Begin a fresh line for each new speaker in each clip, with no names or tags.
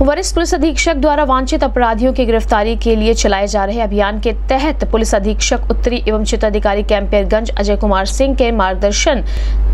वरिष्ठ पुलिस अधीक्षक द्वारा वांछित अपराधियों की गिरफ्तारी के लिए चलाए जा रहे अभियान के तहत पुलिस अधीक्षक, उत्तरी एवं चित्राधिकारी कैंपियरगंज अजय कुमार सिंह के मार्गदर्शन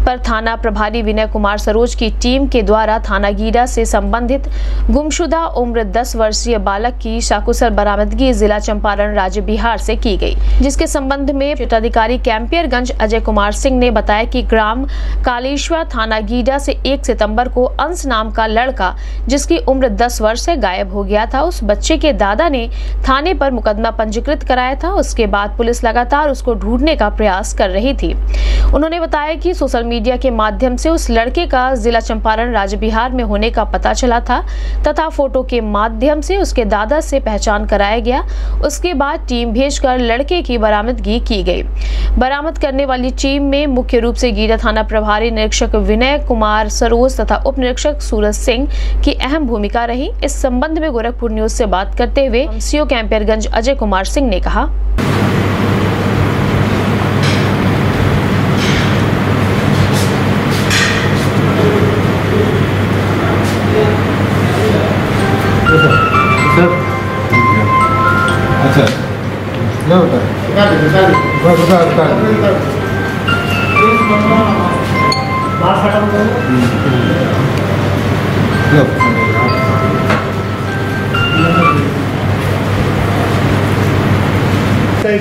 पर थाना प्रभारी विनय कुमार सरोज की टीम के द्वारा थाना गीडा से संबंधित गुमशुदा उम्र 10 वर्षीय बालक की साकुशल बरामदगी जिला चंपारण राज्य बिहार से की गई, जिसके संबंध में चित्राधिकारी कैंपियरगंज अजय कुमार सिंह ने बताया कि ग्राम कालेश्वर थाना गीडा से 1 सितंबर को अंश नाम का लड़का, जिसकी उम्र 10 वर्ष से गायब हो गया था। उस बच्चे के दादा ने थाने पर मुकदमा पंजीकृत कराया था। उसके बाद पुलिस लगातार उसको ढूँढने का प्रयास कर रही थी। उन्होंने बताया कि सोशल मीडिया के माध्यम से उस लड़के का जिला चंपारण राज्य बिहार में होने का पता चला था तथा फ़ोटो के माध्यम से उसके दादा से पहचान कराया गया। उसके बाद टीम भेजकर लड़के की बरामदगी की गई। बरामद करने वाली टीम में मुख्य रूप से गीरा थाना प्रभारी निरीक्षक विनय कुमार सरोज तथा उप निरीक्षक सूरज सिंह की अहम भूमिका रही। इस संबंध में गोरखपुर न्यूज़ से बात करते हुए सीओ कैंपियरगंज अजय कुमार सिंह ने कहा।
सर अच्छा। क्या होता है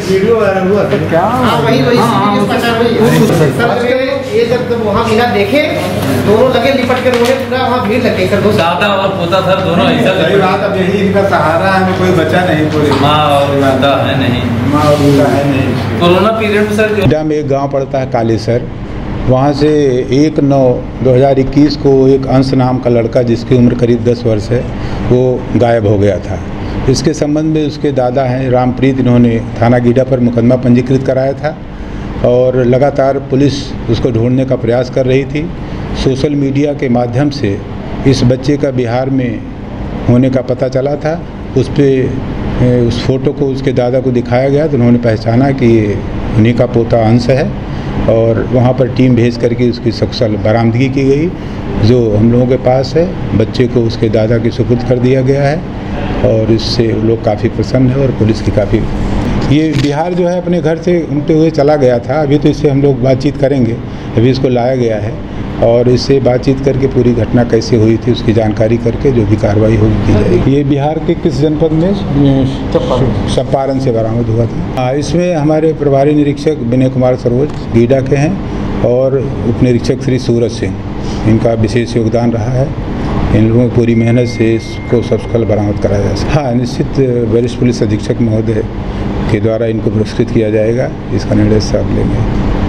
वीडियो वायरल हुआ
क्या
हाँ वही वही वीडियो पता वही सर जब वहाँ बिना देखे दोनों लगे लिपट के रोने पूरा वहाँ भीड़ लग गई सर दो
दादा और पोता था दोनों ऐसा
सही बात अब यही इनका सहारा है कोई बचा नहीं पूरी।
माँ और दादा है नहीं।
माँ और उनका है नहीं।
कोरोना पीरियड में सर
एक गाँव पड़ता है कालेसर वहाँ से एक नौ 2021 को एक अंश नाम का लड़का जिसकी उम्र करीब 10 वर्ष है वो गायब हो गया था। इसके संबंध में उसके दादा हैं रामप्रीत इन्होंने थाना गीडा पर मुकदमा पंजीकृत कराया था। और लगातार पुलिस उसको ढूँढने का प्रयास कर रही थी। सोशल मीडिया के माध्यम से इस बच्चे का बिहार में होने का पता चला था। उस पर उस फ़ोटो को उसके दादा को दिखाया गया तो उन्होंने पहचाना कि ये उन्हीं का पोता अंश है और वहाँ पर टीम भेज करके उसकी सकुशल बरामदगी की गई, जो हम लोगों के पास है। बच्चे को उसके दादा के सुपुर्द कर दिया गया है और इससे लोग काफ़ी प्रसन्न है और पुलिस की काफ़ी ये बिहार जो है अपने घर से घूमते हुए चला गया था। अभी तो इससे हम लोग बातचीत करेंगे। अभी इसको लाया गया है और इससे बातचीत करके पूरी घटना कैसे हुई थी उसकी जानकारी करके जो भी कार्रवाई होगी की जाएगी। ये बिहार के किस जनपद में? चंपारण। से बरामद हुआ था। हाँ, इसमें हमारे प्रभारी निरीक्षक विनय कुमार सरोज गीडा के हैं और उप निरीक्षक श्री सूरज सिंह। इनका विशेष योगदान रहा है। इन लोगों की पूरी मेहनत से इसको सफल बरामद कराया जा सकता हाँ निश्चित वरिष्ठ पुलिस अधीक्षक महोदय के द्वारा इनको पुरस्कृत किया जाएगा। इसका निर्णय सब लेंगे।